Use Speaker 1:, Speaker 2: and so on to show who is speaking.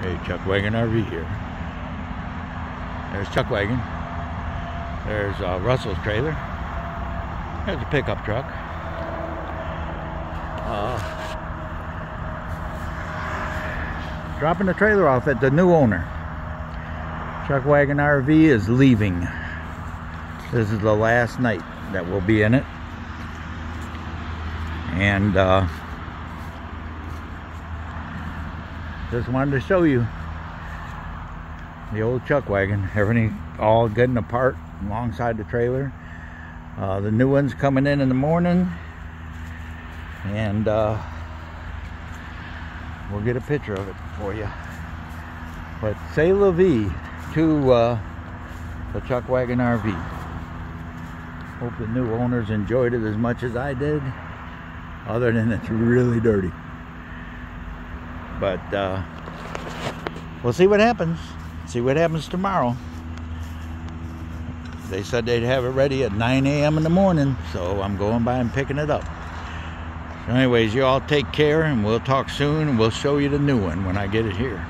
Speaker 1: Hey, Chuck Wagon RV here. There's Chuck Wagon. There's uh, Russell's trailer. There's a pickup truck. Uh, dropping the trailer off at the new owner. Chuck Wagon RV is leaving. This is the last night that we'll be in it. And uh, just wanted to show you the old chuck wagon. Everything all getting apart alongside the trailer. Uh, the new one's coming in in the morning. And uh, we'll get a picture of it for you. But say la vie to uh, the chuck wagon RV hope the new owners enjoyed it as much as I did other than it's really dirty but uh, we'll see what happens. See what happens tomorrow. They said they'd have it ready at 9 a.m. in the morning, so I'm going by and picking it up. So anyways, you all take care, and we'll talk soon, and we'll show you the new one when I get it here.